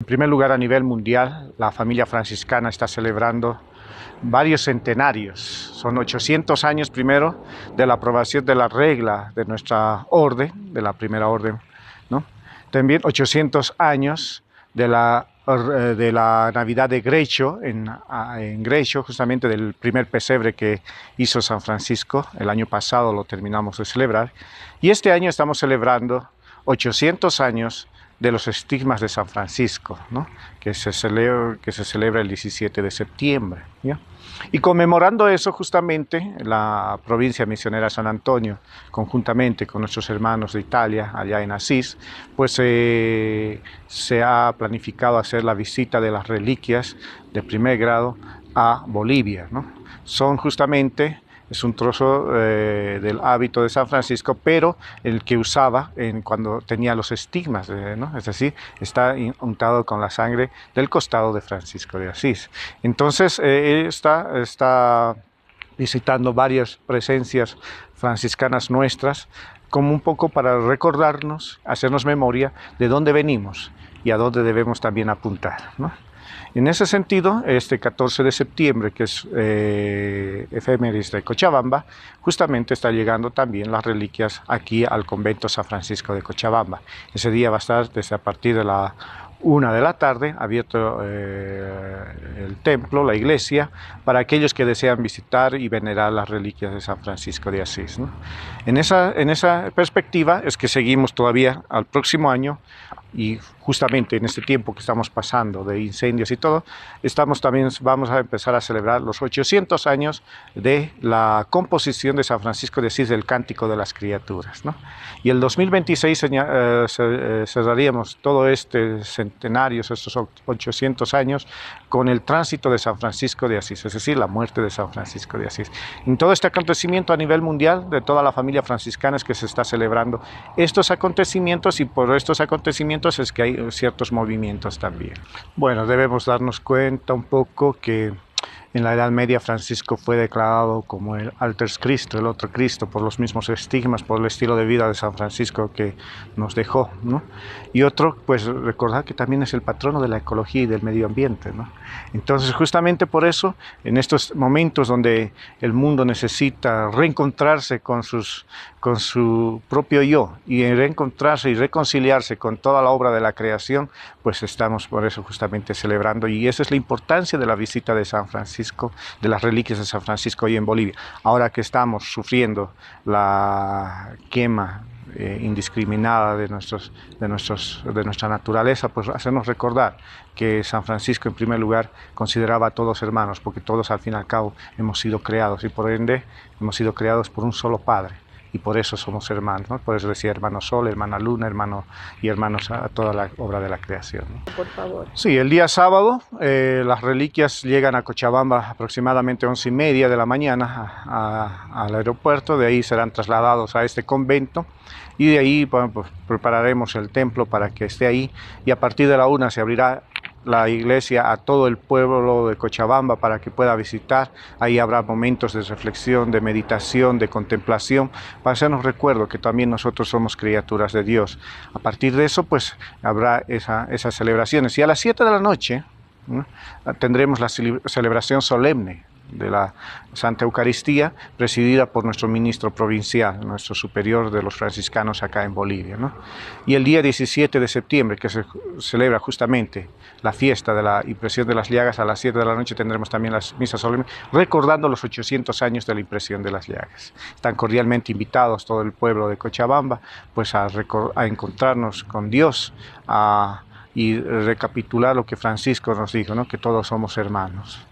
En primer lugar, a nivel mundial, la familia franciscana está celebrando varios centenarios. Son 800 años primero de la aprobación de la regla de nuestra orden, de la primera orden, ¿no? También 800 años de la, eh, de la Navidad de Grecho, en, en Grecho, justamente del primer pesebre que hizo San Francisco. El año pasado lo terminamos de celebrar. Y este año estamos celebrando 800 años de los estigmas de San Francisco, ¿no? que, se celebra, que se celebra el 17 de septiembre. ¿ya? Y conmemorando eso justamente, la provincia misionera San Antonio, conjuntamente con nuestros hermanos de Italia, allá en Asís, pues eh, se ha planificado hacer la visita de las reliquias de primer grado a Bolivia. ¿no? Son justamente es un trozo eh, del hábito de San Francisco, pero el que usaba cuando tenía los estigmas, eh, es decir, está untado con la sangre del costado de Francisco de Asís. Entonces, eh, está, está visitando varias presencias franciscanas nuestras, como un poco para recordarnos, hacernos memoria de dónde venimos y a dónde debemos también apuntar. ¿no? En ese sentido, este 14 de septiembre, que es eh, de Cochabamba, justamente está llegando también las reliquias aquí al convento San Francisco de Cochabamba. Ese día va a estar desde a partir de la una de la tarde, abierto eh, el templo, la iglesia, para aquellos que desean visitar y venerar las reliquias de San Francisco de Asís. En, esa, en esa perspectiva es que seguimos todavía al próximo año y justamente en este tiempo que estamos pasando de incendios y todo, estamos también, vamos a empezar a celebrar los 800 años de la composición de San Francisco de Asís del Cántico de las Criaturas. ¿no? Y el 2026 eh, eh, cerraríamos todo este centenario, estos 800 años, con el tránsito de San Francisco de Asís, es decir, la muerte de San Francisco de Asís. En todo este acontecimiento a nivel mundial, de toda la familia franciscana es que se está celebrando estos acontecimientos y por estos acontecimientos es que hay ciertos movimientos también. Bueno, debemos darnos cuenta un poco que en la Edad Media Francisco fue declarado como el Alter Cristo, el otro Cristo, por los mismos estigmas, por el estilo de vida de San Francisco que nos dejó. ¿no? Y otro, pues recordar que también es el patrono de la ecología y del medio ambiente. ¿no? Entonces, justamente por eso, en estos momentos donde el mundo necesita reencontrarse con, sus, con su propio yo y reencontrarse y reconciliarse con toda la obra de la creación, pues estamos por eso justamente celebrando. Y esa es la importancia de la visita de San Francisco de las reliquias de San Francisco hoy en Bolivia. Ahora que estamos sufriendo la quema eh, indiscriminada de, de nuestra naturaleza, pues hacernos recordar que San Francisco en primer lugar consideraba a todos hermanos, porque todos al fin y al cabo hemos sido creados y por ende hemos sido creados por un solo Padre y por eso somos hermanos, ¿no? por eso decía hermano Sol, hermana Luna, hermano y hermanos a toda la obra de la creación. Por favor. Sí, el día sábado eh, las reliquias llegan a Cochabamba aproximadamente once y media de la mañana al aeropuerto, de ahí serán trasladados a este convento y de ahí pues, prepararemos el templo para que esté ahí y a partir de la una se abrirá la iglesia a todo el pueblo de Cochabamba para que pueda visitar. Ahí habrá momentos de reflexión, de meditación, de contemplación, para hacernos recuerdo que también nosotros somos criaturas de Dios. A partir de eso, pues habrá esas celebraciones. Y a las 7 de la noche tendremos la celebración solemne de la Santa Eucaristía, presidida por nuestro ministro provincial, nuestro superior de los franciscanos acá en Bolivia. Y el día 17 de septiembre, que se celebra justamente la fiesta de la impresión de las llagas, a las 7 de la noche tendremos también las misas solemnes, recordando los 800 años de la impresión de las llagas. Están cordialmente invitados todo el pueblo de Cochabamba pues a, a encontrarnos con Dios, a y recapitular lo que Francisco nos dijo, ¿no? que todos somos hermanos.